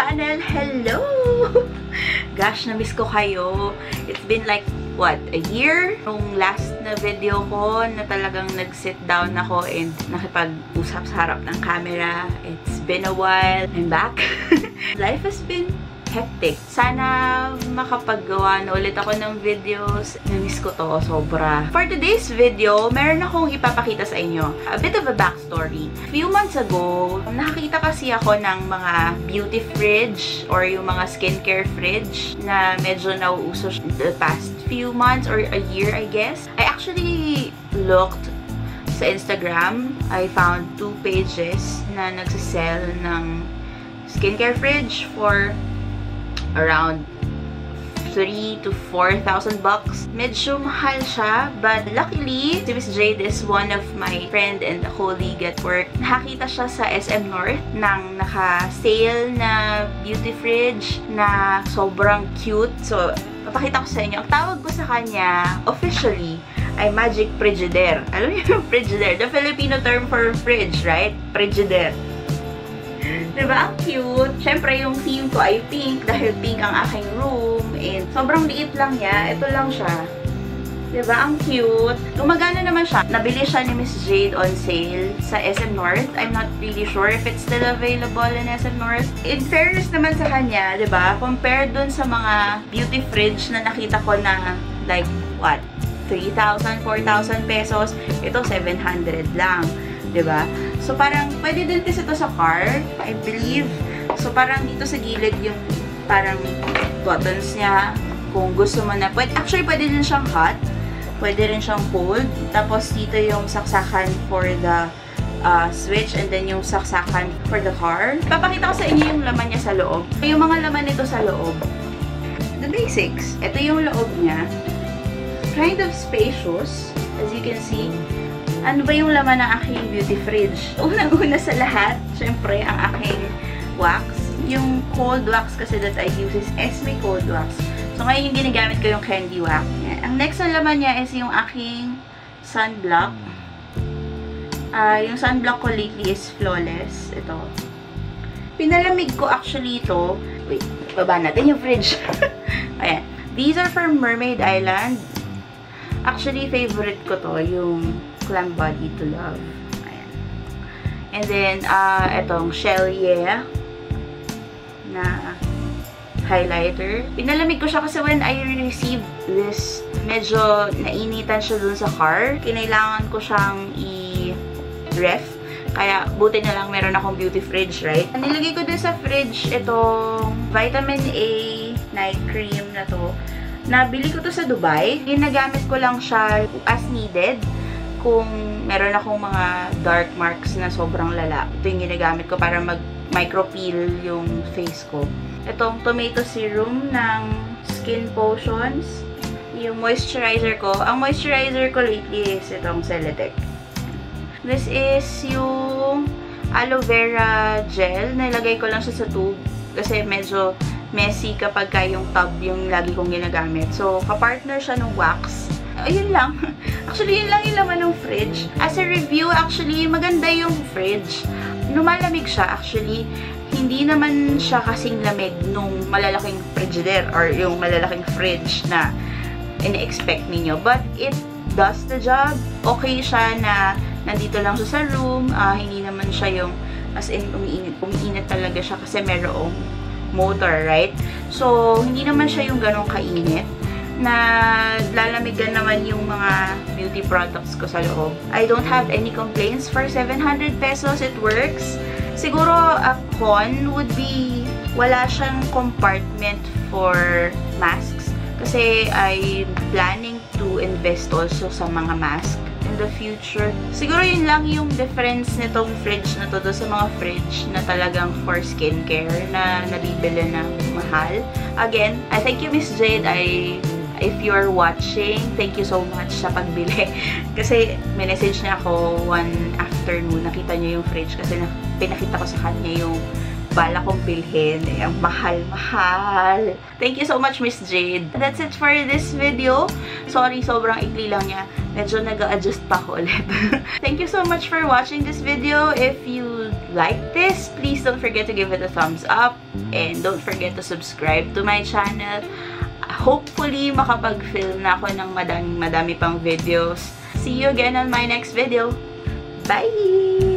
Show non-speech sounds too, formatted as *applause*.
channel! Hello! *laughs* Gosh, na-miss ko kayo. It's been like, what, a year? Nung last na video ko na talagang nag-sit down ako and nakipag-usap sa harap ng camera. It's been a while. I'm back. *laughs* Life has been hectic. Sana makapaggawa na ulit ako ng videos. Namiss ko to, sobra. For today's video, meron akong ipapakita sa inyo. A bit of a backstory. Few months ago, nakakita kasi ako ng mga beauty fridge or yung mga skincare fridge na medyo nauuso the past few months or a year, I guess. I actually looked sa Instagram. I found two pages na nagsisell ng skincare fridge for around 3 to 4,000 bucks. Medyo mahal siya, but luckily, si Miss Jade is one of my friend and colleague at work. Nakakita siya sa SM North ng naka-sale na beauty fridge na sobrang cute. So, papakita ko sa inyo. Ang tawag ko sa kanya, officially, ay Magic Frigidaire. Alam niyo yung *laughs* Frigidaire? The Filipino term for fridge, right? Frigidaire. Diba? Ang cute. Siyempre, yung theme ko ay pink dahil pink ang aking room. And sobrang liit lang niya. Ito lang siya. Diba? Ang cute. Gumagana naman siya. Nabili siya ni Miss Jade on sale sa SM North. I'm not really sure if it's still available in SM North. In fairness naman sa kanya, diba? Compared dun sa mga beauty fridge na nakita ko na like, what? 3,000, 4,000 pesos. Ito, 700 lang. 'di ba? So parang pwede din kasi ito sa car, I believe. So parang dito sa gilid yung parang buttons niya kung gusto mo na. Pwede, actually pwede din siyang hot. Pwede rin siyang cold. Tapos dito yung saksakan for the uh, switch and then yung saksakan for the car. Papakita ko sa inyo yung laman niya sa loob. Yung mga laman nito sa loob. The basics. Ito yung loob niya. Kind of spacious, as you can see. Ano ba yung laman ng aking beauty fridge? *laughs* Unang-una sa lahat, syempre, ang aking wax. Yung cold wax kasi that I use is Esme Cold Wax. So, ngayon yung ginagamit ko yung candy wax. Ang next na laman niya is yung aking sunblock. Uh, yung sunblock ko lately is Flawless. Ito. Pinalamig ko actually ito. Wait, baba natin yung fridge. *laughs* Ayan. These are from Mermaid Island. Actually, favorite ko to, yung Clam Body to Love. Ayan. And then, uh, itong Shell Yeah na highlighter. Pinalamig ko siya kasi when I received this, medyo nainitan siya dun sa car. Kinailangan ko siyang i-ref. Kaya, buti na lang meron akong beauty fridge, right? Nilagay ko dun sa fridge itong vitamin A night cream na to. Nabili ko to sa Dubai. Ginagamit ko lang siya as needed kung meron akong mga dark marks na sobrang lala, ito yung ginagamit ko para mag-micropeel yung face ko. Itong tomato serum ng Skin Potions. Yung moisturizer ko. Ang moisturizer ko lately is itong Celadec. This is yung aloe vera gel. Nilagay ko lang siya sa tube kasi medyo messy kapag ka yung tub yung lagi kong ginagamit. So, kapartner siya ng wax ayun lang. *laughs* Actually, yun lang yung laman ng fridge. As a review, actually, maganda yung fridge. Lumalamig siya, actually. Hindi naman siya kasing lamig nung malalaking frigidaire or yung malalaking fridge na ina-expect ninyo. But it does the job. Okay siya na nandito lang siya sa room. Uh, hindi naman siya yung as in umiinit. Umiinit talaga siya kasi merong motor, right? So, hindi naman siya yung ganong kainit na lalamigan naman yung mga beauty products ko sa loob. I don't have any complaints for 700 pesos. It works. Siguro a con would be wala siyang compartment for masks kasi I'm planning to invest also sa mga mask in the future. Siguro yun lang yung difference nitong fridge na to do sa mga fridge na talagang for skincare na nabibili ng mahal. Again, I thank you Miss Jade. I if you're watching, thank you so much sa pagbili. *laughs* kasi may message niya ako one afternoon, nakita niyo yung fridge kasi na, pinakita ko sa kanya yung bala kong bilhin. Eh, ang mahal-mahal. Thank you so much, Miss Jade. That's it for this video. Sorry, sobrang ikli lang niya. Medyo nag-adjust pa ako ulit. *laughs* Thank you so much for watching this video. If you like this, please don't forget to give it a thumbs up and don't forget to subscribe to my channel. Hopefully, makapag-film na ako ng madaming madami pang videos. See you again on my next video. Bye!